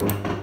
you